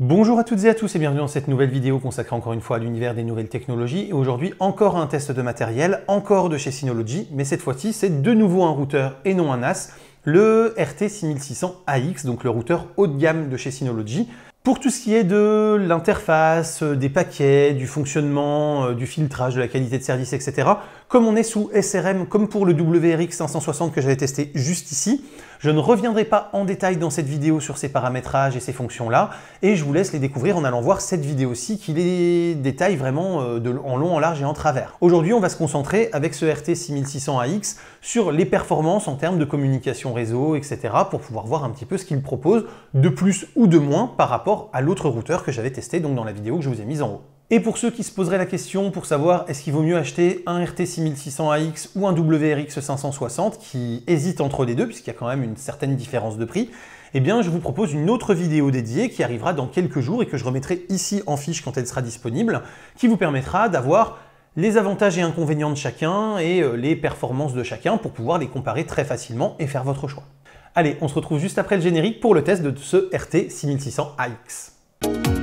Bonjour à toutes et à tous et bienvenue dans cette nouvelle vidéo consacrée encore une fois à l'univers des nouvelles technologies. Et aujourd'hui, encore un test de matériel, encore de chez Synology, mais cette fois-ci, c'est de nouveau un routeur et non un NAS, le RT6600AX, donc le routeur haut de gamme de chez Synology. Pour tout ce qui est de l'interface, euh, des paquets, du fonctionnement, euh, du filtrage, de la qualité de service, etc., comme on est sous SRM, comme pour le WRX 560 que j'avais testé juste ici, je ne reviendrai pas en détail dans cette vidéo sur ces paramétrages et ces fonctions-là, et je vous laisse les découvrir en allant voir cette vidéo-ci qui les détaille vraiment euh, en long, en large et en travers. Aujourd'hui, on va se concentrer avec ce RT 6600AX sur les performances en termes de communication réseau, etc., pour pouvoir voir un petit peu ce qu'il propose de plus ou de moins par rapport à l'autre routeur que j'avais testé donc dans la vidéo que je vous ai mise en haut. Et pour ceux qui se poseraient la question pour savoir est-ce qu'il vaut mieux acheter un RT6600AX ou un WRX 560 qui hésite entre les deux puisqu'il y a quand même une certaine différence de prix, eh bien je vous propose une autre vidéo dédiée qui arrivera dans quelques jours et que je remettrai ici en fiche quand elle sera disponible, qui vous permettra d'avoir les avantages et inconvénients de chacun et euh, les performances de chacun pour pouvoir les comparer très facilement et faire votre choix. Allez, on se retrouve juste après le générique pour le test de ce RT6600AX.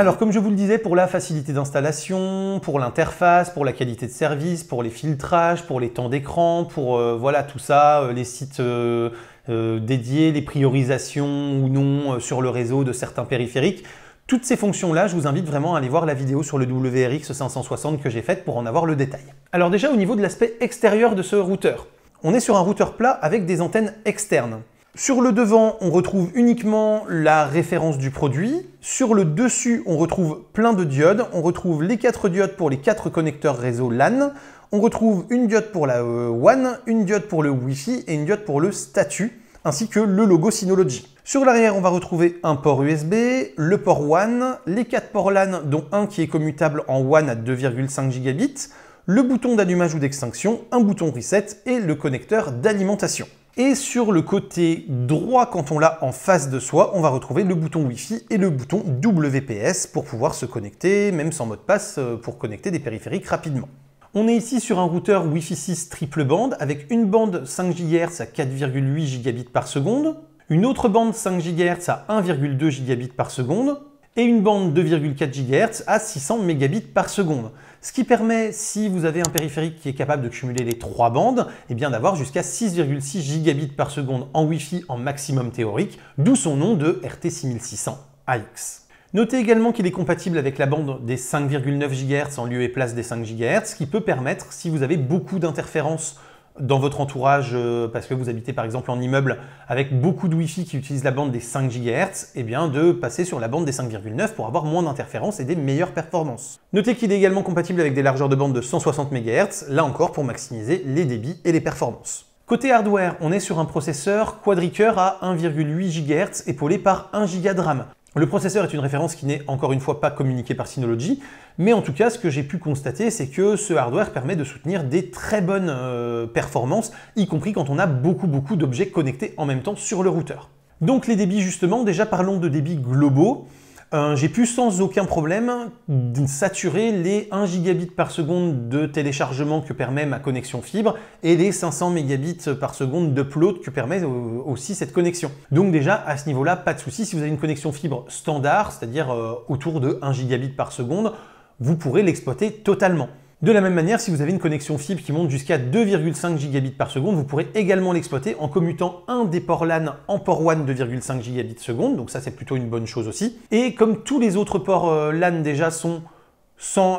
Alors comme je vous le disais, pour la facilité d'installation, pour l'interface, pour la qualité de service, pour les filtrages, pour les temps d'écran, pour euh, voilà tout ça, euh, les sites euh, dédiés, les priorisations ou non sur le réseau de certains périphériques, toutes ces fonctions-là, je vous invite vraiment à aller voir la vidéo sur le WRX 560 que j'ai faite pour en avoir le détail. Alors déjà au niveau de l'aspect extérieur de ce routeur, on est sur un routeur plat avec des antennes externes. Sur le devant, on retrouve uniquement la référence du produit. Sur le dessus, on retrouve plein de diodes. On retrouve les quatre diodes pour les quatre connecteurs réseau LAN. On retrouve une diode pour la euh, WAN, une diode pour le Wi-Fi et une diode pour le statut, ainsi que le logo Synology. Sur l'arrière, on va retrouver un port USB, le port WAN, les quatre ports LAN, dont un qui est commutable en WAN à 2,5 gigabits, le bouton d'allumage ou d'extinction, un bouton reset et le connecteur d'alimentation. Et sur le côté droit, quand on l'a en face de soi, on va retrouver le bouton Wi-Fi et le bouton WPS pour pouvoir se connecter, même sans mot de passe, euh, pour connecter des périphériques rapidement. On est ici sur un routeur Wi-Fi 6 triple bande avec une bande 5 GHz à 4,8 gigabits par seconde, une autre bande 5 GHz à 1,2 gigabits par seconde, et une bande 2,4 GHz à 600 mégabits par. Ce qui permet, si vous avez un périphérique qui est capable de cumuler les trois bandes, eh d'avoir jusqu'à 6,6 gigabits par seconde en Wi-Fi en maximum théorique, d'où son nom de RT6600AX. Notez également qu'il est compatible avec la bande des 5,9 GHz en lieu et place des 5 GHz, ce qui peut permettre, si vous avez beaucoup d'interférences dans votre entourage, euh, parce que vous habitez par exemple en immeuble avec beaucoup de Wi-Fi qui utilise la bande des 5 GHz, et bien de passer sur la bande des 5,9 pour avoir moins d'interférences et des meilleures performances. Notez qu'il est également compatible avec des largeurs de bande de 160 MHz, là encore pour maximiser les débits et les performances. Côté hardware, on est sur un processeur quadricœur à 1,8 GHz épaulé par 1 Go de RAM. Le processeur est une référence qui n'est encore une fois pas communiquée par Synology, mais en tout cas ce que j'ai pu constater c'est que ce hardware permet de soutenir des très bonnes euh, performances, y compris quand on a beaucoup beaucoup d'objets connectés en même temps sur le routeur. Donc les débits justement, déjà parlons de débits globaux. Euh, j'ai pu sans aucun problème saturer les 1 gigabit par seconde de téléchargement que permet ma connexion fibre et les 500 mégabits par seconde d'upload que permet aussi cette connexion. Donc déjà à ce niveau-là, pas de souci. Si vous avez une connexion fibre standard, c'est-à-dire euh, autour de 1 gigabit par seconde, vous pourrez l'exploiter totalement. De la même manière, si vous avez une connexion fibre qui monte jusqu'à 2,5 gigabits par seconde, vous pourrez également l'exploiter en commutant un des ports LAN en port WAN 2,5 gigabits seconde, donc ça c'est plutôt une bonne chose aussi. Et comme tous les autres ports euh, LAN déjà sont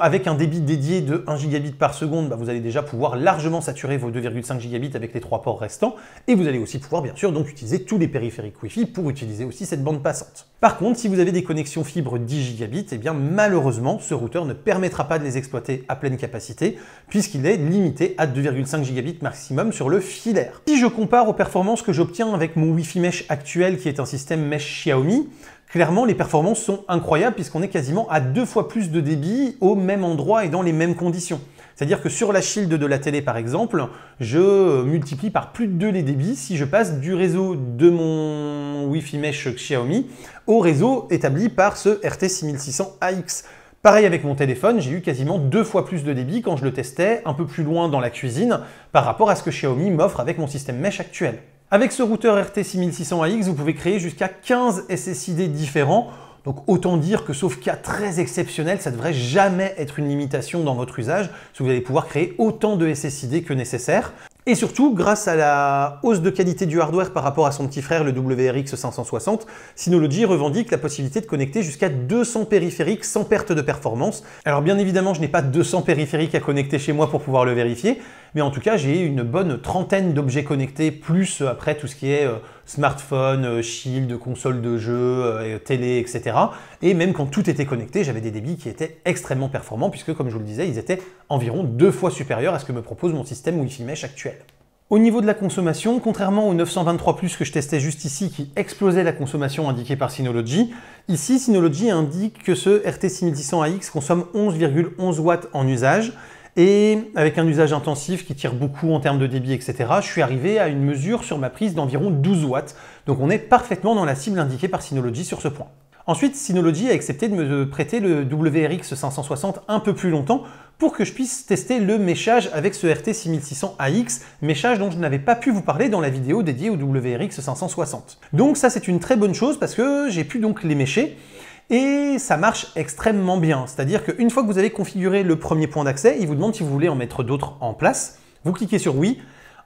avec un débit dédié de 1 gigabit par seconde, bah, vous allez déjà pouvoir largement saturer vos 2,5 gigabits avec les trois ports restants, et vous allez aussi pouvoir bien sûr donc utiliser tous les périphériques Wi-Fi pour utiliser aussi cette bande passante. Par contre, si vous avez des connexions fibres 10 gigabits, eh bien malheureusement ce routeur ne permettra pas de les exploiter à pleine capacité, puisqu'il est limité à 2,5 gigabits maximum sur le filaire. Si je compare aux performances que j'obtiens avec mon Wi-Fi Mesh actuel, qui est un système Mesh Xiaomi, clairement les performances sont incroyables puisqu'on est quasiment à deux fois plus de débit au même endroit et dans les mêmes conditions. C'est-à-dire que sur la shield de la télé par exemple, je multiplie par plus de 2 les débits si je passe du réseau de mon Wi-Fi Mesh Xiaomi au réseau établi par ce RT6600AX. Pareil avec mon téléphone, j'ai eu quasiment deux fois plus de débit quand je le testais un peu plus loin dans la cuisine par rapport à ce que Xiaomi m'offre avec mon système mesh actuel. Avec ce routeur RT6600AX, vous pouvez créer jusqu'à 15 SSID différents donc autant dire que sauf cas très exceptionnel, ça ne devrait jamais être une limitation dans votre usage, parce vous allez pouvoir créer autant de SSID que nécessaire. Et surtout, grâce à la hausse de qualité du hardware par rapport à son petit frère, le WRX 560, Synology revendique la possibilité de connecter jusqu'à 200 périphériques sans perte de performance. Alors bien évidemment, je n'ai pas 200 périphériques à connecter chez moi pour pouvoir le vérifier, mais en tout cas, j'ai une bonne trentaine d'objets connectés, plus après tout ce qui est euh, smartphone, euh, shield, console de jeu, euh, télé, etc. Et même quand tout était connecté, j'avais des débits qui étaient extrêmement performants, puisque comme je vous le disais, ils étaient environ deux fois supérieurs à ce que me propose mon système Wi-Fi Mesh actuel. Au niveau de la consommation, contrairement au 923 Plus que je testais juste ici, qui explosait la consommation indiquée par Synology, ici Synology indique que ce RT6600AX consomme 11,11 watts en usage, et avec un usage intensif qui tire beaucoup en termes de débit, etc., je suis arrivé à une mesure sur ma prise d'environ 12 watts. Donc on est parfaitement dans la cible indiquée par Synology sur ce point. Ensuite, Synology a accepté de me prêter le WRX 560 un peu plus longtemps pour que je puisse tester le méchage avec ce RT6600AX, méchage dont je n'avais pas pu vous parler dans la vidéo dédiée au WRX 560. Donc ça c'est une très bonne chose parce que j'ai pu donc les mécher et ça marche extrêmement bien. C'est-à-dire qu'une fois que vous avez configuré le premier point d'accès, il vous demande si vous voulez en mettre d'autres en place. Vous cliquez sur oui.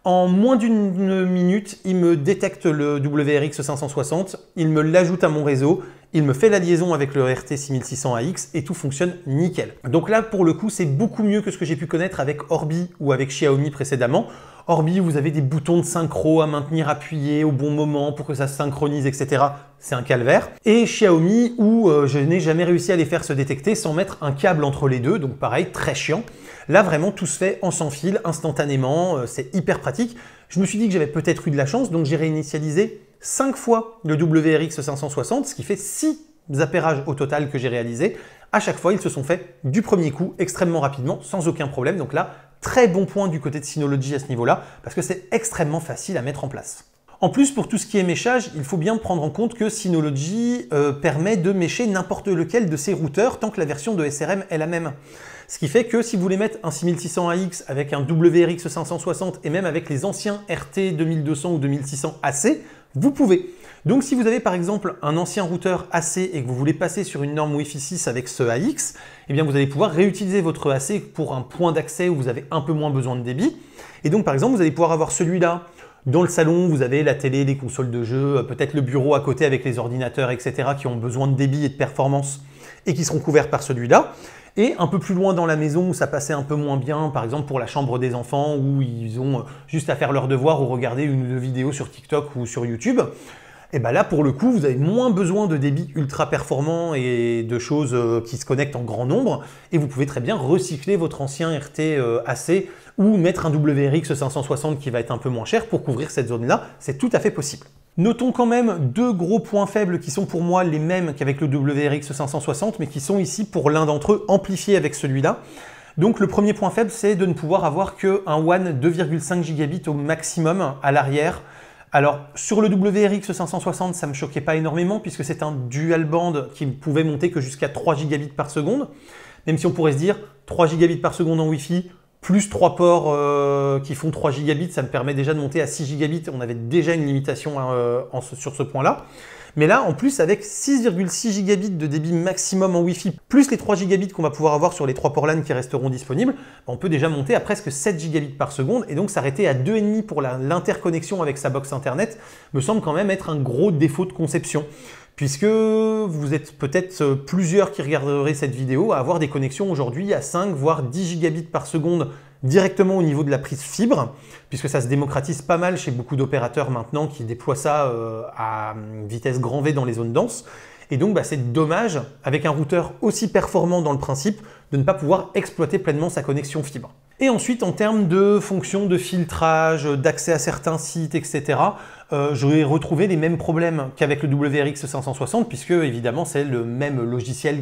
En moins d'une minute, il me détecte le WRX 560, il me l'ajoute à mon réseau, il me fait la liaison avec le RT 6600AX et tout fonctionne nickel. Donc là, pour le coup, c'est beaucoup mieux que ce que j'ai pu connaître avec Orbi ou avec Xiaomi précédemment. Orbi, vous avez des boutons de synchro à maintenir appuyés au bon moment pour que ça se synchronise, etc. C'est un calvaire. Et Xiaomi, où euh, je n'ai jamais réussi à les faire se détecter sans mettre un câble entre les deux, donc pareil, très chiant. Là, vraiment, tout se fait en sans fil, instantanément, euh, c'est hyper pratique. Je me suis dit que j'avais peut-être eu de la chance, donc j'ai réinitialisé 5 fois le WRX 560, ce qui fait 6 appairages au total que j'ai réalisés. À chaque fois, ils se sont faits du premier coup, extrêmement rapidement, sans aucun problème. Donc là, Très bon point du côté de Synology à ce niveau-là, parce que c'est extrêmement facile à mettre en place. En plus, pour tout ce qui est méchage, il faut bien prendre en compte que Synology euh, permet de mécher n'importe lequel de ses routeurs tant que la version de SRM est la même. Ce qui fait que si vous voulez mettre un 6600AX avec un WRX 560 et même avec les anciens RT 2200 ou 2600 AC, vous pouvez. Donc si vous avez par exemple un ancien routeur AC et que vous voulez passer sur une norme Wi-Fi 6 avec ce AX, eh bien vous allez pouvoir réutiliser votre AC pour un point d'accès où vous avez un peu moins besoin de débit. Et donc par exemple, vous allez pouvoir avoir celui-là dans le salon, vous avez la télé, les consoles de jeux, peut-être le bureau à côté avec les ordinateurs, etc. qui ont besoin de débit et de performance et qui seront couverts par celui-là. Et un peu plus loin dans la maison où ça passait un peu moins bien, par exemple pour la chambre des enfants où ils ont juste à faire leur devoir ou regarder une vidéo sur TikTok ou sur YouTube, et bien là, pour le coup, vous avez moins besoin de débit ultra performant et de choses euh, qui se connectent en grand nombre, et vous pouvez très bien recycler votre ancien RT euh, AC ou mettre un WRX 560 qui va être un peu moins cher pour couvrir cette zone-là, c'est tout à fait possible. Notons quand même deux gros points faibles qui sont pour moi les mêmes qu'avec le WRX 560, mais qui sont ici pour l'un d'entre eux amplifiés avec celui-là. Donc le premier point faible, c'est de ne pouvoir avoir qu'un WAN 2,5 gigabits au maximum à l'arrière alors, sur le WRX 560, ça ne me choquait pas énormément puisque c'est un dual band qui pouvait monter que jusqu'à 3 gigabits par seconde. Même si on pourrait se dire 3 gigabits par seconde en Wi-Fi, plus 3 ports euh, qui font 3 gigabits, ça me permet déjà de monter à 6 gigabits. On avait déjà une limitation euh, sur ce point-là. Mais là, en plus, avec 6,6 gigabits de débit maximum en Wi-Fi, plus les 3 gigabits qu'on va pouvoir avoir sur les 3 ports LAN qui resteront disponibles, on peut déjà monter à presque 7 gigabits par seconde. Et donc s'arrêter à 2,5 pour l'interconnexion avec sa box Internet me semble quand même être un gros défaut de conception puisque vous êtes peut-être plusieurs qui regarderaient cette vidéo à avoir des connexions aujourd'hui à 5 voire 10 gigabits par seconde directement au niveau de la prise fibre, puisque ça se démocratise pas mal chez beaucoup d'opérateurs maintenant qui déploient ça euh, à vitesse grand V dans les zones denses. Et donc bah, c'est dommage, avec un routeur aussi performant dans le principe, de ne pas pouvoir exploiter pleinement sa connexion fibre. Et ensuite, en termes de fonctions de filtrage, d'accès à certains sites, etc., euh, j'aurais retrouvé les mêmes problèmes qu'avec le WRX 560, puisque évidemment c'est le même logiciel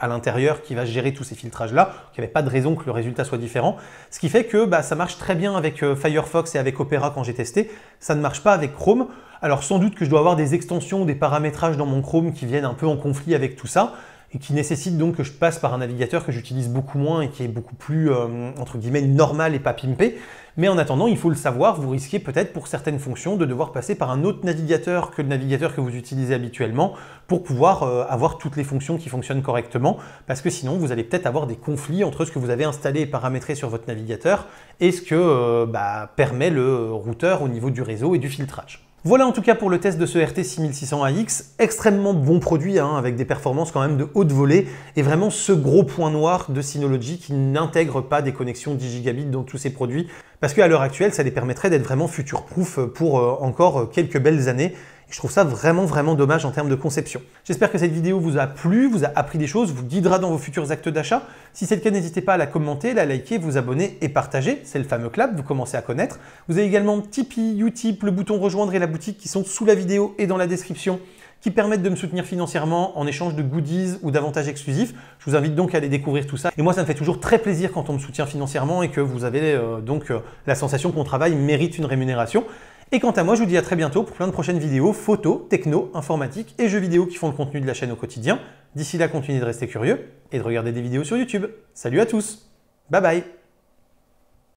à l'intérieur qui va gérer tous ces filtrages-là, il n'y avait pas de raison que le résultat soit différent. Ce qui fait que bah, ça marche très bien avec euh, Firefox et avec Opera quand j'ai testé, ça ne marche pas avec Chrome. Alors sans doute que je dois avoir des extensions des paramétrages dans mon Chrome qui viennent un peu en conflit avec tout ça, et qui nécessite donc que je passe par un navigateur que j'utilise beaucoup moins et qui est beaucoup plus, euh, entre guillemets, normal et pas pimpé. Mais en attendant, il faut le savoir, vous risquez peut-être pour certaines fonctions de devoir passer par un autre navigateur que le navigateur que vous utilisez habituellement pour pouvoir euh, avoir toutes les fonctions qui fonctionnent correctement, parce que sinon vous allez peut-être avoir des conflits entre ce que vous avez installé et paramétré sur votre navigateur et ce que euh, bah, permet le routeur au niveau du réseau et du filtrage. Voilà en tout cas pour le test de ce RT 6600AX, extrêmement bon produit hein, avec des performances quand même de haute volée. Et vraiment ce gros point noir de Synology qui n'intègre pas des connexions 10 gigabits dans tous ses produits. Parce qu'à l'heure actuelle ça les permettrait d'être vraiment future-proof pour euh, encore quelques belles années je trouve ça vraiment vraiment dommage en termes de conception. J'espère que cette vidéo vous a plu, vous a appris des choses, vous guidera dans vos futurs actes d'achat. Si c'est le cas, n'hésitez pas à la commenter, la liker, vous abonner et partager. C'est le fameux clap, vous commencez à connaître. Vous avez également Tipeee, Utip, le bouton rejoindre et la boutique qui sont sous la vidéo et dans la description qui permettent de me soutenir financièrement en échange de goodies ou d'avantages exclusifs. Je vous invite donc à aller découvrir tout ça. Et moi, ça me fait toujours très plaisir quand on me soutient financièrement et que vous avez euh, donc euh, la sensation que mon travail mérite une rémunération. Et quant à moi, je vous dis à très bientôt pour plein de prochaines vidéos photos, techno, informatique et jeux vidéo qui font le contenu de la chaîne au quotidien. D'ici là, continuez de rester curieux et de regarder des vidéos sur YouTube. Salut à tous Bye bye